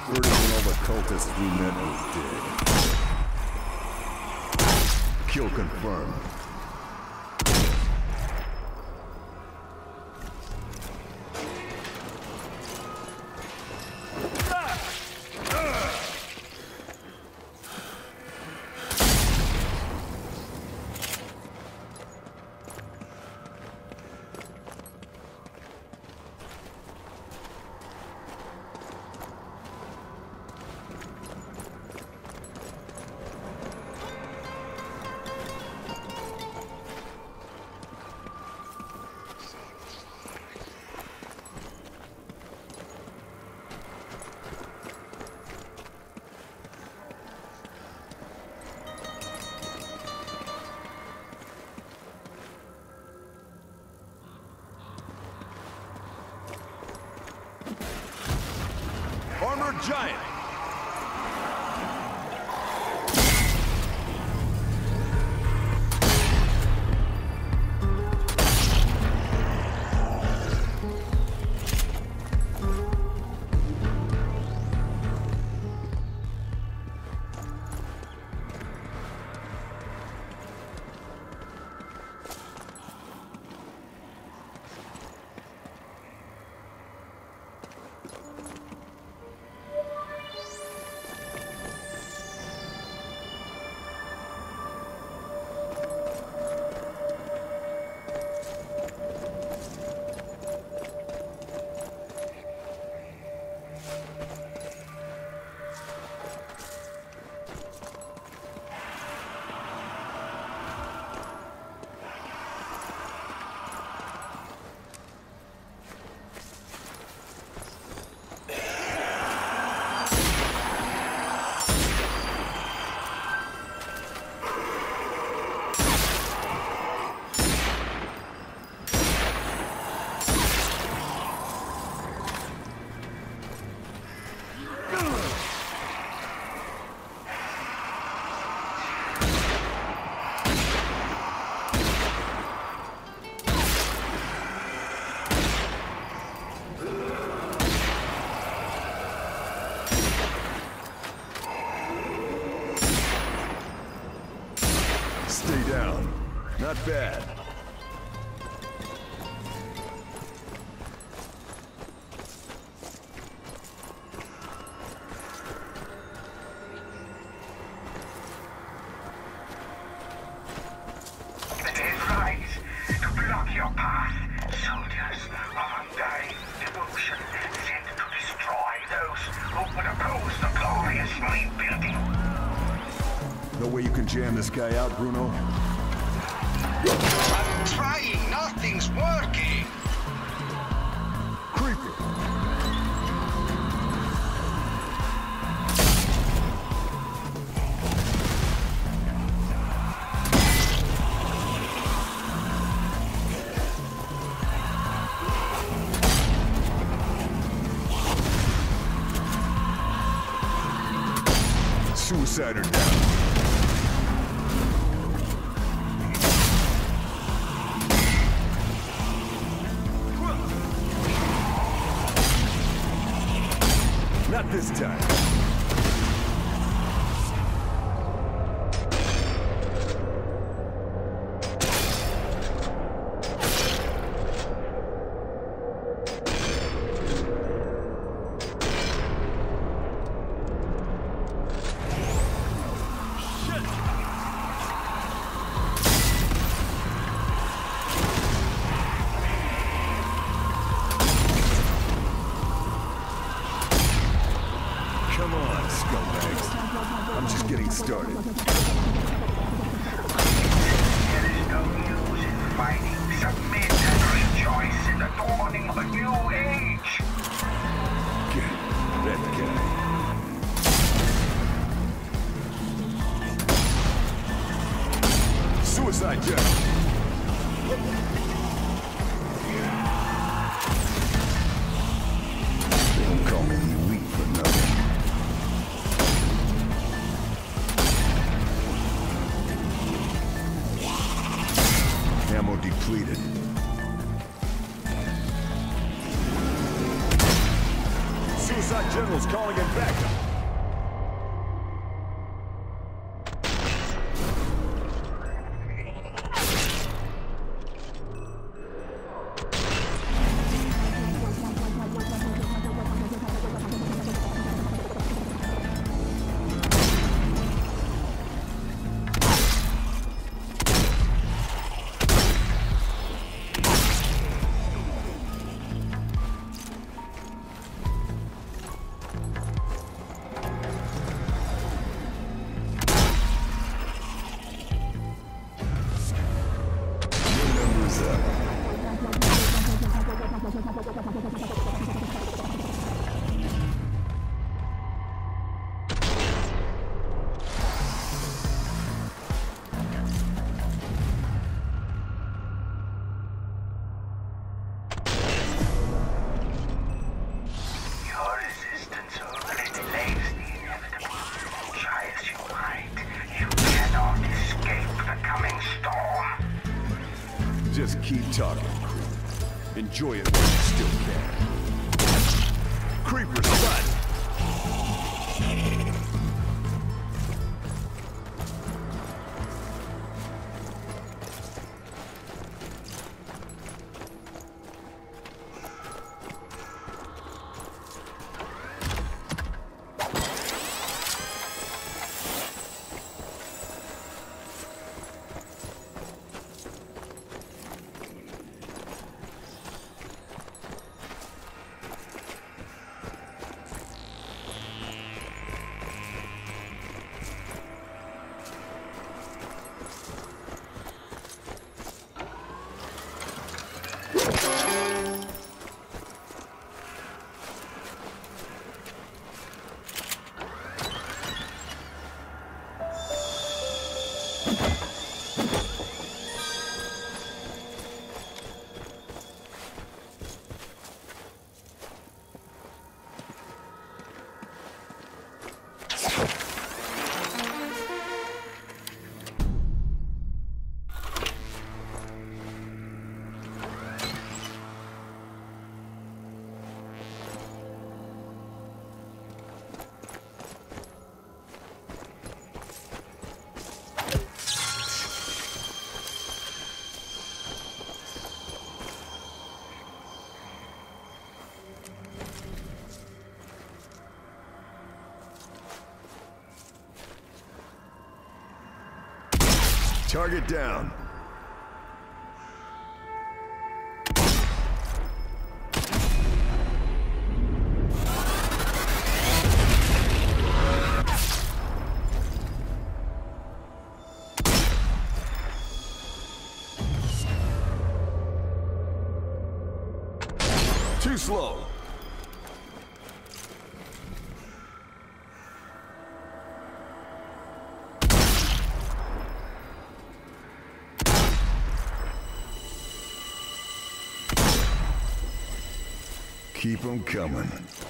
prefer to the cultists we met were dead. Kill confirmed. giant. Not bad. Outsider down. Not this time. えっ? Target down. 'Em coming.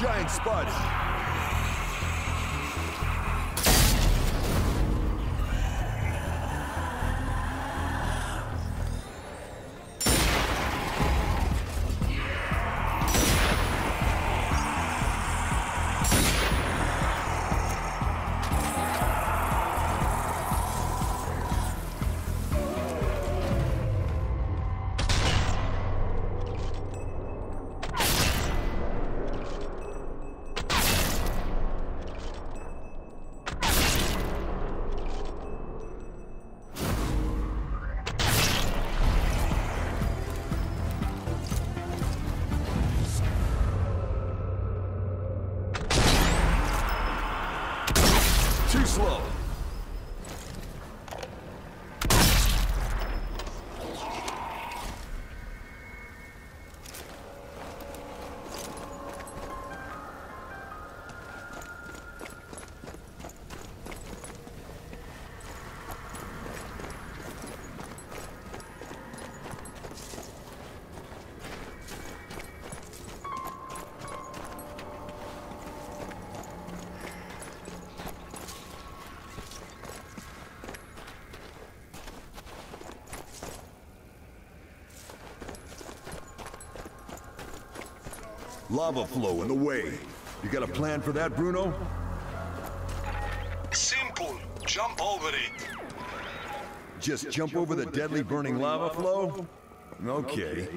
Giant spotted. Too slow. Lava flow in the way. You got a plan for that, Bruno? Simple. Jump over it. Just jump over the deadly burning lava flow? Okay.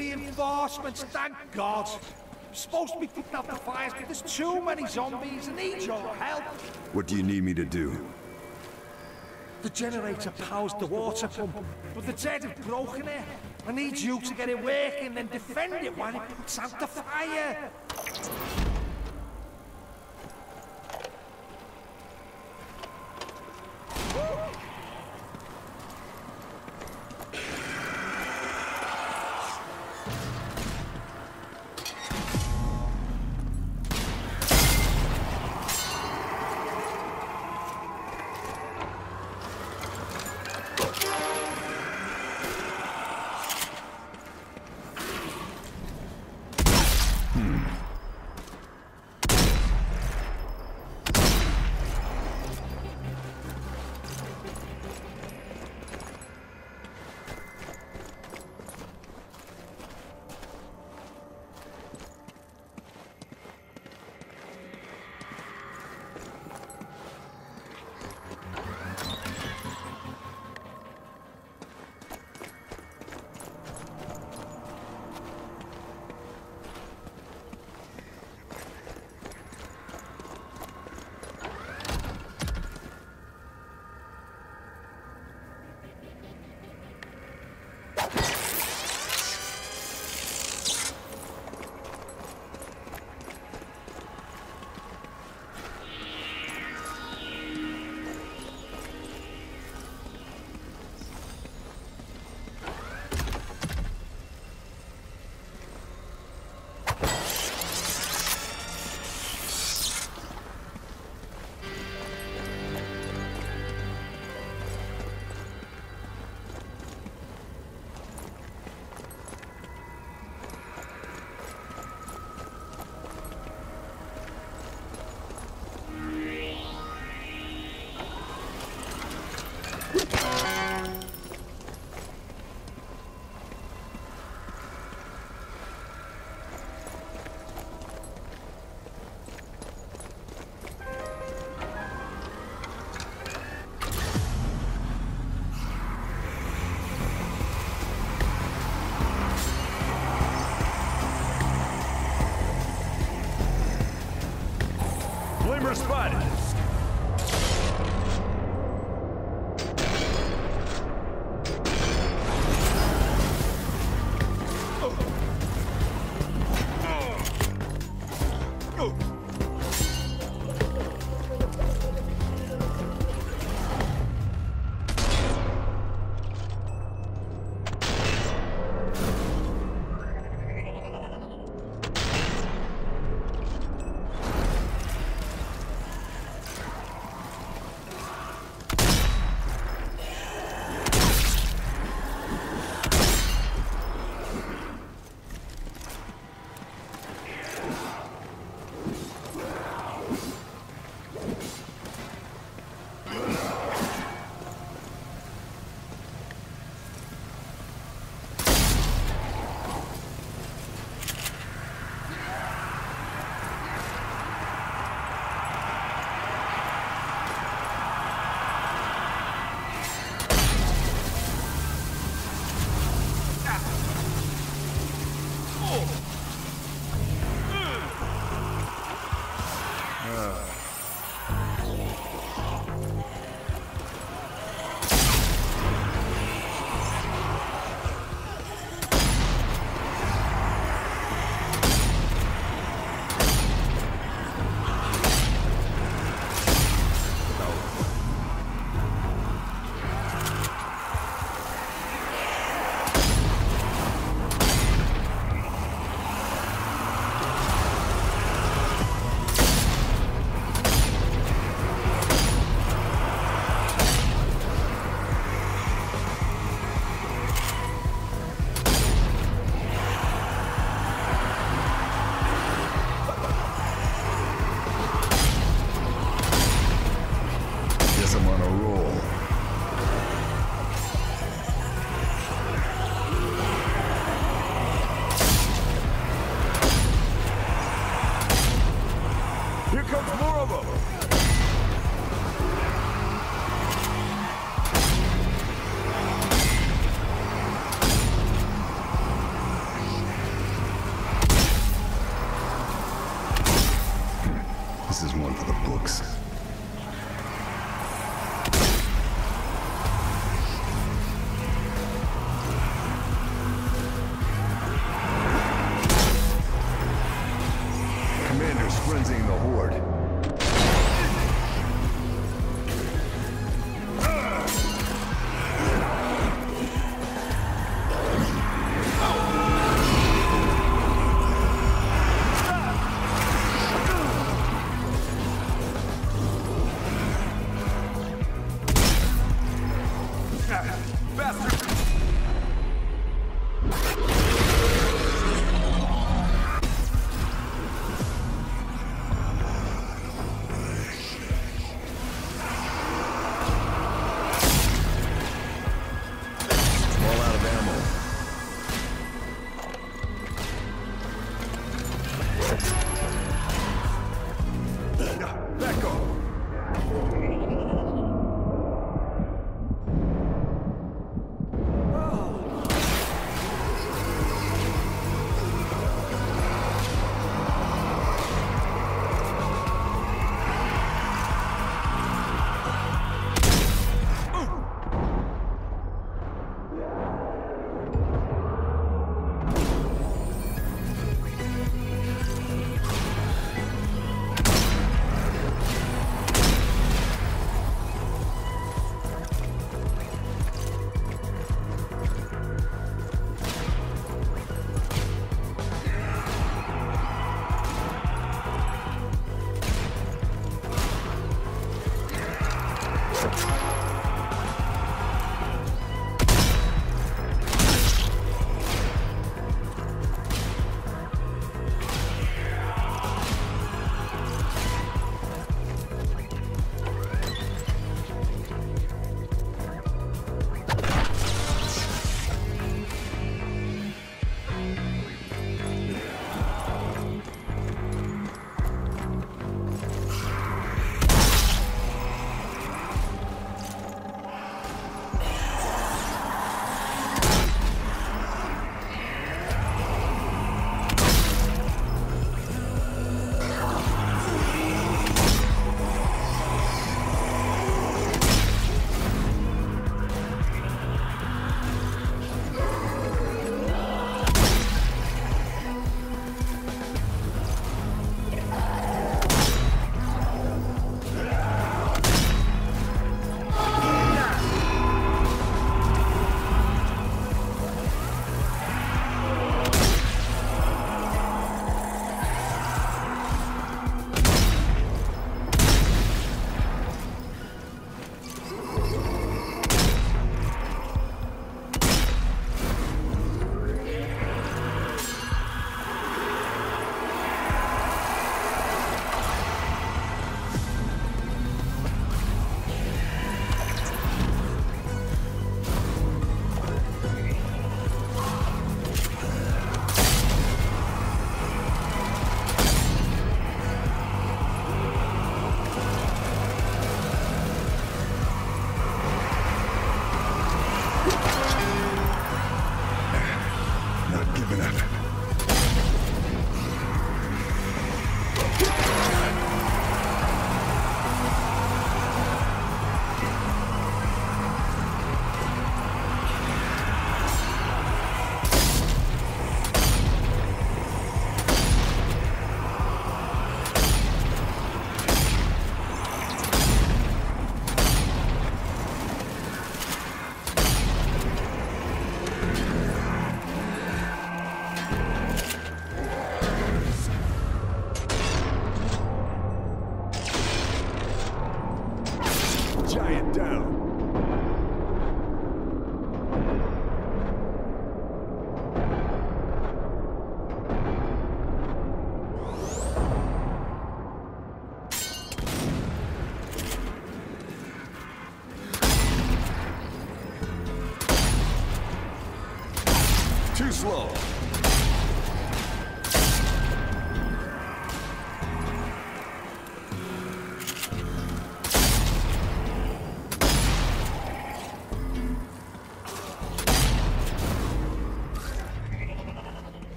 Reinforcements, thank God. I'm supposed to be putting out the fires, but there's too many zombies. I need your help. What do you need me to do? The generator powers the water pump, but the dead have broken it. I need you to get it working, then defend it while it puts out the fire.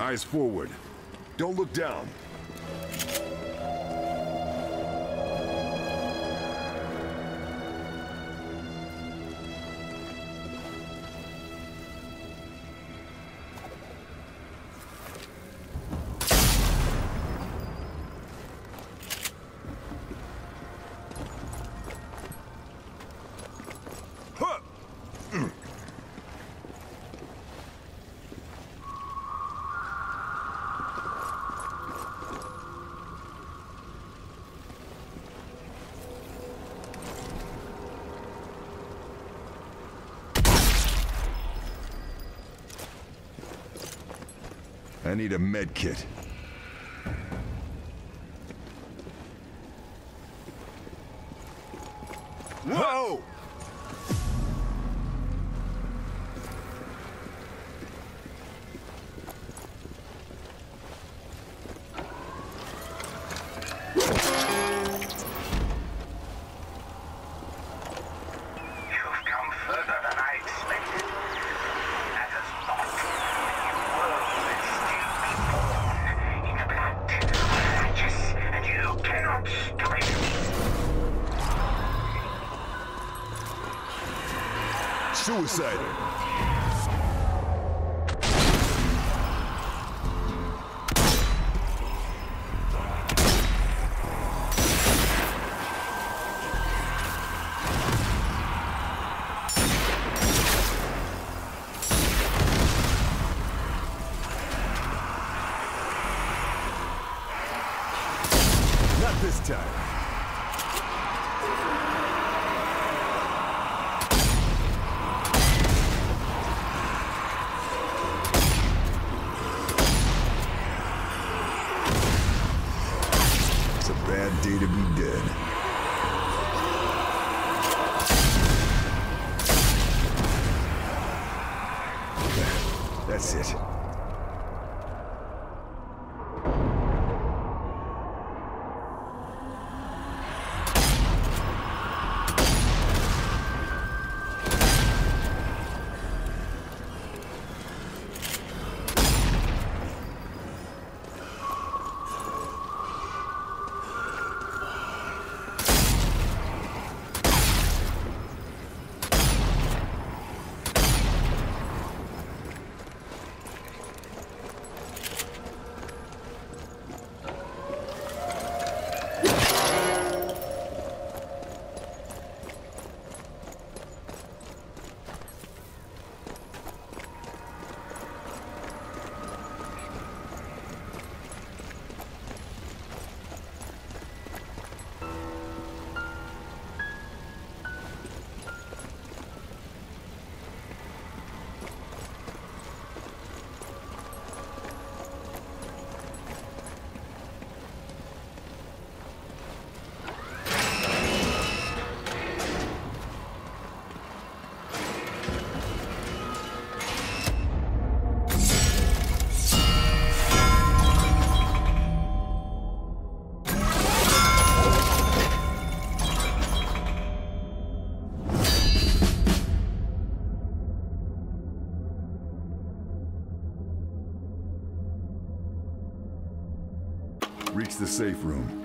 Eyes forward. Don't look down. I need a med kit. Suicider. Bad to be dead. That's it. Safe room.